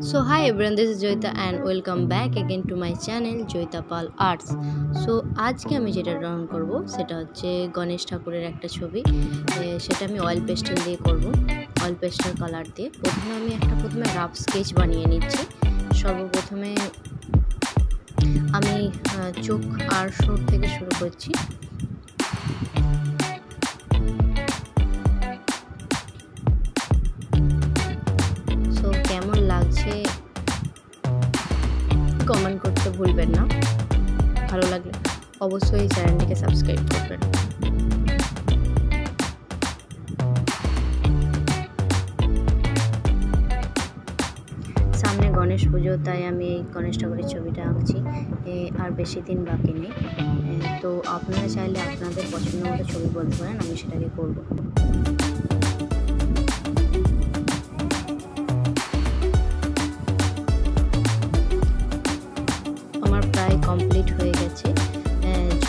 So, hi everyone, this is Joita and welcome back again to my channel Joita Pal Arts. So, আজকে আমি যেটা drawing করব, সেটা হচ্ছে গণেশ ঠাকুরের একটা ছবি। সেটা আমি অয়েল পেস্টেল দিয়ে করব অয়েল পেস্টেল কালার দিয়ে। প্রথমে আমি একটা, প্রথমে রাফ স্কেচ বানিয়ে নিচ্ছি। সর্বপ্রথমে আমি চোখ আর সুর থেকে শুরু করছি। ভুলবেন না। ভালো লাগলে অবশ্যই এই চ্যানেলটিকে সাবস্ক্রাইব করবেন। সামনে গণেশ পুজো, তাই আমি এই গণেশ ঠাকুরের ছবিটা আঁকছি। আর বেশি দিন বাকি নেই। তো আপনারা চাইলে আপনাদের পছন্দ মতো ছবি বলতে পারেন, আমি সেটাকে করব।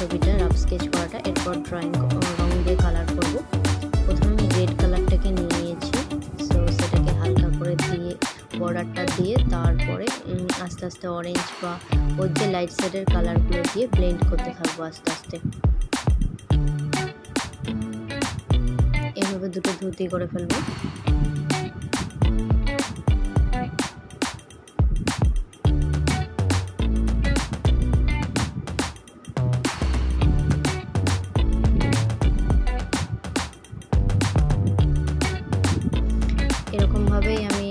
ছবিটা রাফ স্কেচ করাটা এরপর ড্রয়িং রং দিয়ে কালার করব। প্রথমে আমি রেড কালারটাকে নিয়ে নিয়েছি সো সেটাকে হালকা করে দিয়ে বর্ডারটা দিয়ে তারপরে আস্তে আস্তে অরেঞ্জ বা ওর যে লাইট শেডের কালারগুলো দিয়ে ব্লেন্ড করতে থাকব আস্তে আস্তে। এভাবে দুটো ধুতি করে ফেলব। এরকমভাবেই আমি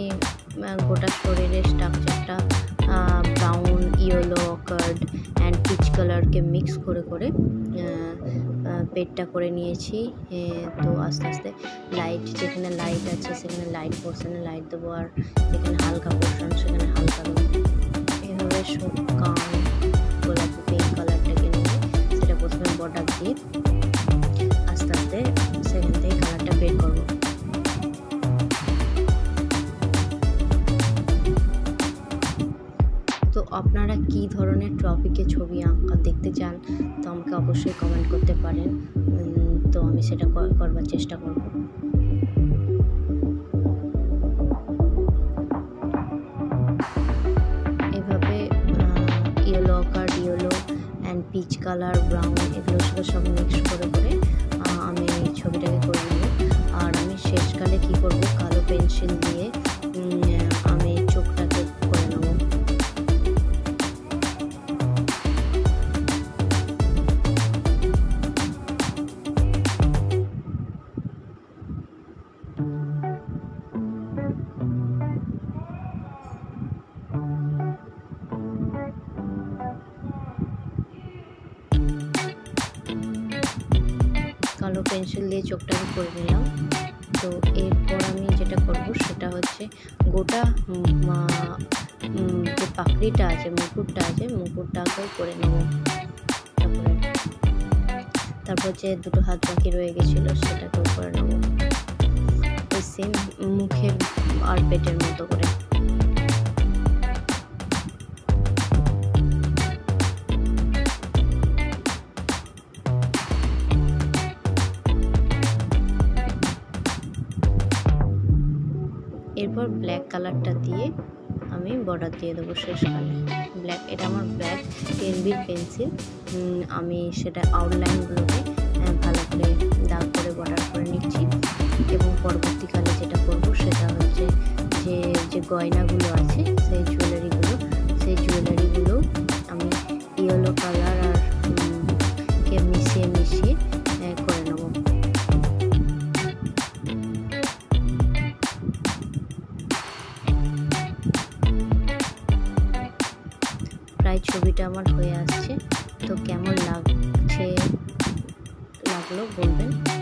গোটা শরীরের স্ট্রাকচারটা brown yellow card and peach কালারকে mix করে করে পেটটা করে নিয়েছি। তো আস্তে আস্তে লাইট যেখানে লাইট আছে সেখানে লাইট পোর্শনে লাইট দেবো আর যেখানে হালকা পোর্শন সেখানে হালকা দেবো। এভাবে কান আপনারা কি ধরনের টপিকে ছবি আঁকা, দেখতে চান, তো আমাকে অবশ্যই কমেন্ট করতে পারেন। তো আমি সেটা করবার চেষ্টা করব। এভাবে yellow card yellow and peach colour brown এগুলো সব কালো পেন্সিল দিয়ে চোখটাকে করে নিলাম। তো এরপর আমি যেটা করব সেটা হচ্ছে গোটা যে পাখড়িটা আছে, মুকুটটা আছে, মুকুটটাকেও করে নেব। তারপরে তারপর যে দুটো হাত বাকি রয়ে গেছিল সেটাকেও করে নেব। ওই সেম মুখের আর পেটের মতো করে। এরপর ব্ল্যাক কালারটা দিয়ে আমি বর্ডার দিয়ে দেবো শেষকালে ব্ল্যাক এটা আমার ব্ল্যাক টেনবির পেন্সিল আমি সেটা আউটলাইনগুলোকে ভালো করে দাগ করে বর্ডার করে নিচ্ছি। এবং পরবর্তীকালে যেটা করব, সেটা হচ্ছে যে যে গয়নাগুলো আছে, সেই জুয়েলারিগুলো সেই জুয়েলারিগুলো আমি ইয়েলো কালার প্রায় ছবিটা আমার হয়ে আসছে। তো কেমন লাগছে লাগল বলবেন।